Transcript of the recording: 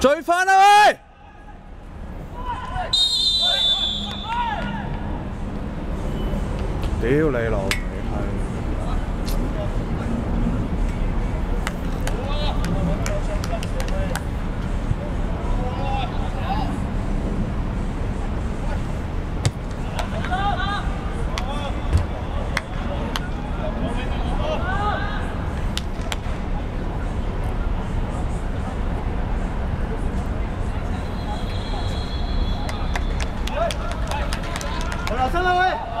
追翻啦，喂屌你老。三上到位